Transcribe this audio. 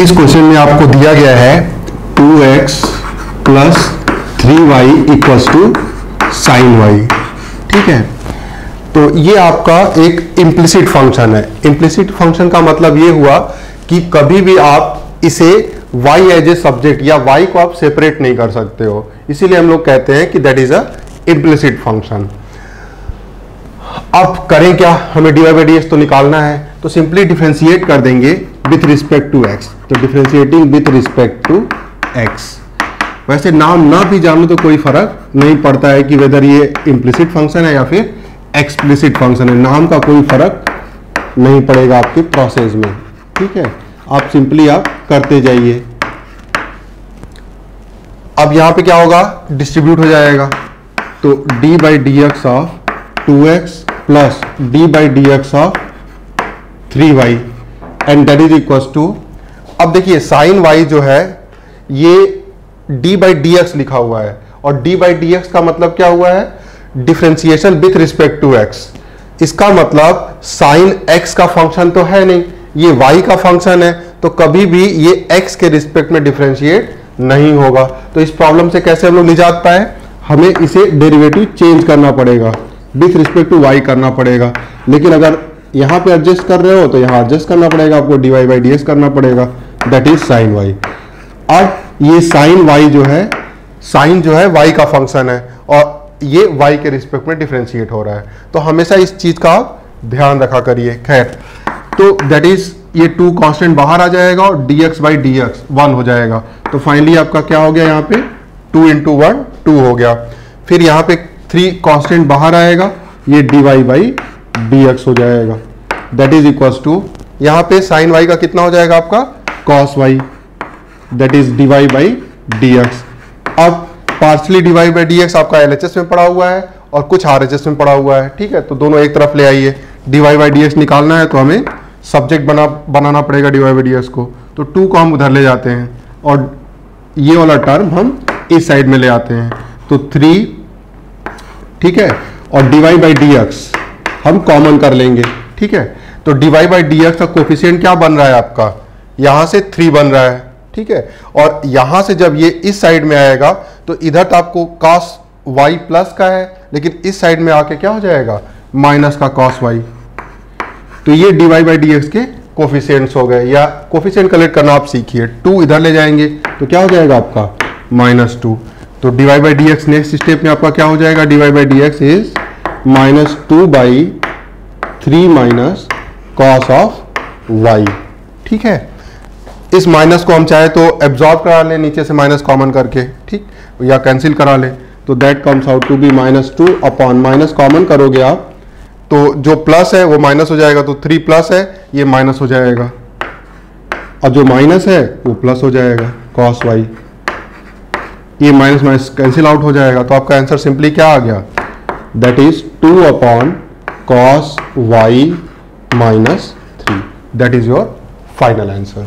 इस क्वेश्चन में आपको दिया गया है 2x x plus three y equals two sine y. ठीक है? तो ये आपका एक इम्प्लिसिट फ़ंक्शन है। इम्प्लिसिट फ़ंक्शन का मतलब ये हुआ कि कभी भी आप इसे y एज ए सब्जेक्ट या y को आप सेपरेट नहीं कर सकते हो। इसीलिए हम लोग कहते हैं कि that is a implicit function अब करें क्या? हमें डी बाई डी तो निकालना है। तो सिंपली डिफ्रेंशिएट कर देंगे। विथ रिस्पेक्ट टू एक्स तो differentiating with respect to x वैसे नाम ना भी जानो तो कोई फ़र्क नहीं पड़ता है कि वेदर ये इम्प्लिसिट फ़ंक्शन है या फिर एक्सप्लिसिट फ़ंक्शन है। नाम का कोई फ़र्क नहीं पड़ेगा आपके प्रोसेस में। ठीक है? आप सिंपली आप करते जाइए। अब यहाँ पे क्या होगा? डिस्ट्रीब्यूट हो जाएगा। तो d by d x of two x plus d by d x of three y and that is equal to अब देखिए साइन वाई जो है, ये d बाई डी एक्स लिखा हुआ है। और d बाई डी एक्स का मतलब क्या हुआ है? Differentiation with respect to x इसका मतलब साइन x का फ़ंक्शन तो है नहीं, ये y का फ़ंक्शन है तो कभी भी ये एक्स के रिस्पेक्ट में डिफ्रेंशिएट नहीं होगा। तो इस प्रॉब्लम से कैसे हम लोग निजात पाए? हमें इसे डेरिवेटिव चेंज करना पड़ेगा। विथ रिस्पेक्ट टू वाई करना पड़ेगा। लेकिन अगर यहाँ पे एडजस्ट कर रहे हो तो यहाँ एडजस्ट करना पड़ेगा, आपको d y by d s करना पड़ेगा। दैट इज़ साइन वाई अब ये साइन वाई जो है साइन जो है वाई का फ़ंक्शन है और ये वाई के रिस्पेक्ट में डिफ्रेंशिएट हो रहा है। तो हमेशा इस चीज़ का आप ध्यान रखा करिए, खैर। तो दैट इज़ ये टू कांस्टेंट बाहर आ जाएगा और d x by d x one हो जाएगा। तो फाइनली आपका क्या हो गया यहाँ पे? टू इंटू वन टू हो गया। फिर यहाँ पे थ्री कांस्टेंट बाहर आएगा, ये d y by d x हो जाएगा। दैट इज़ इक्वल टू यहाँ पे साइन वाई का कितना हो जाएगा आपका? Cos y that is d y by d x अब partially d by d x आपका एलएचएस में पड़ा हुआ है और कुछ आरएचएस में पड़ा हुआ है। ठीक है? तो दोनों एक तरफ़ ले आइए। D y by d x निकालना है तो हमें सब्जेक्ट बना, बनाना पड़ेगा d y by d x को। तो टू को हम उधर ले जाते हैं और ये वाला टर्म हम इस साइड में ले आते हैं। तो थ्री ठीक है? और d y by d x हम कॉमन कर लेंगे, ठीक है? तो d y by d x का कोफिशियंट क्या बन रहा है आपका? यहाँ से थ्री बन रहा है, ठीक है? और यहाँ से जब ये इस साइड में आएगा तो इधर तो आपको कॉस वाई प्लस का है, लेकिन इस साइड में आके क्या हो जाएगा? माइनस का कॉस वाई तो ये D Y by D X के कोफिशियंट्स हो गए, या कोफिशियंट कलेक्ट करना आप सीखिए। टू इधर ले जाएँगे तो क्या हो जाएगा आपका? माइनस टू तो D Y by D X next step में आपका क्या हो जाएगा? D Y by D X is minus two by three minus cos of Y ठीक है? इस माइनस को हम चाहे तो एब्जॉर्ब करा लें, नीचे से माइनस कॉमन करके, ठीक? या कैंसिल करा लें। तो that comes out to be minus two upon minus common करोगे आप। तो जो प्लस है, वो माइनस हो जाएगा। तो थ्री प्लस है, ये माइनस हो जाएगा। और जो माइनस है, वो प्लस हो जाएगा कॉस वाई ये माइनस माइनस कैंसिल आउट हो जाएगा। तो आपका आंसर सिंपली क्या आ गया? that is 2 upon cos y minus 3 that is your final answer.